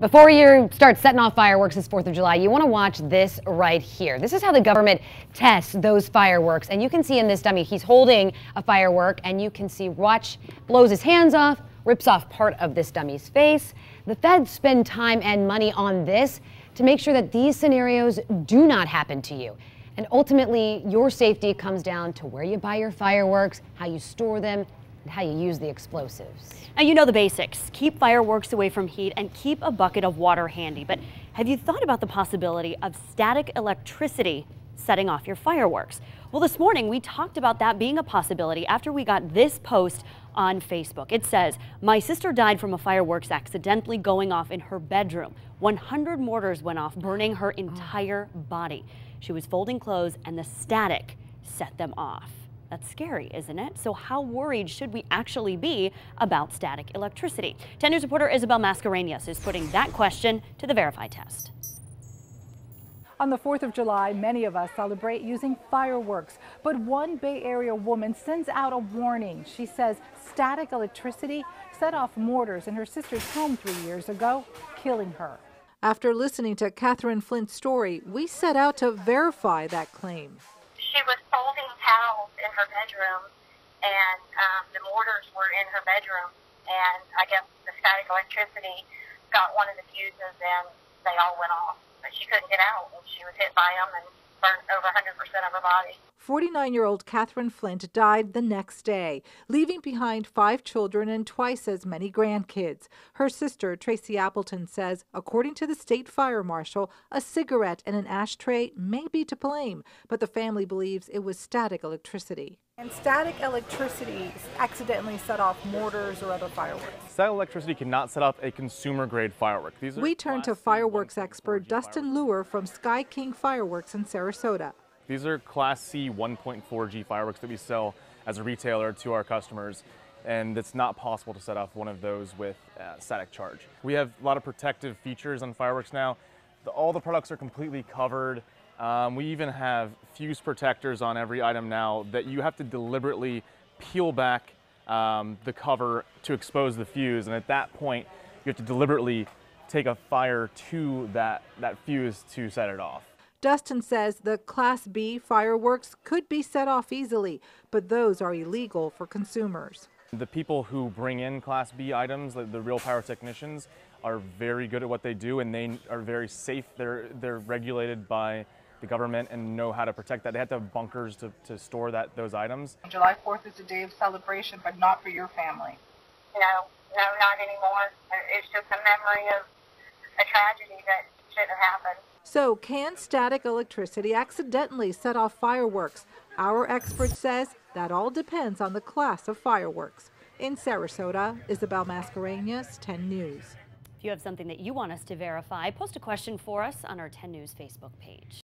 Before you start setting off fireworks this 4th of July, you want to watch this right here. This is how the government tests those fireworks. And you can see in this dummy, he's holding a firework and you can see, watch, blows his hands off, rips off part of this dummy's face. The feds spend time and money on this to make sure that these scenarios do not happen to you. And ultimately, your safety comes down to where you buy your fireworks, how you store them, how you use the explosives. And you know the basics. Keep fireworks away from heat and keep a bucket of water handy. But have you thought about the possibility of static electricity setting off your fireworks? Well, this morning we talked about that being a possibility after we got this post on Facebook. It says, My sister died from a fireworks accidentally going off in her bedroom. 100 mortars went off, burning her oh. entire body. She was folding clothes and the static set them off. That's scary, isn't it? So how worried should we actually be about static electricity? 10 News reporter Isabel Mascarenas is putting that question to the Verify test. On the 4th of July, many of us celebrate using fireworks, but one Bay Area woman sends out a warning. She says static electricity set off mortars in her sister's home three years ago, killing her. After listening to Catherine Flint's story, we set out to verify that claim. She was folding towels in her bedroom, and um, the mortars were in her bedroom, and I guess the static electricity got one of the fuses, and they all went off but she couldn't get out, and she was hit by them and burned over 100% of her body. 49 year old Catherine Flint died the next day, leaving behind five children and twice as many grandkids. Her sister, Tracy Appleton, says, according to the state fire marshal, a cigarette and an ashtray may be to blame, but the family believes it was static electricity. And static electricity accidentally set off mortars or other fireworks. Static electricity cannot set off a consumer grade firework. These we turn to fireworks expert Dustin Luer from Sky King Fireworks in Sarasota. These are Class C 1.4G fireworks that we sell as a retailer to our customers and it's not possible to set off one of those with uh, static charge. We have a lot of protective features on fireworks now. The, all the products are completely covered um, we even have fuse protectors on every item now that you have to deliberately peel back um, the cover to expose the fuse. And at that point, you have to deliberately take a fire to that, that fuse to set it off. Dustin says the Class B fireworks could be set off easily, but those are illegal for consumers. The people who bring in Class B items, the, the real pyrotechnicians, are very good at what they do and they are very safe. They're, they're regulated by the government and know how to protect that. They have to have bunkers to, to store that those items. July 4th is a day of celebration, but not for your family. No, no, not anymore. It's just a memory of a tragedy that shouldn't have happened. So, can static electricity accidentally set off fireworks? Our expert says that all depends on the class of fireworks. In Sarasota, Isabel Mascarenas, 10 News. If you have something that you want us to verify, post a question for us on our 10 News Facebook page.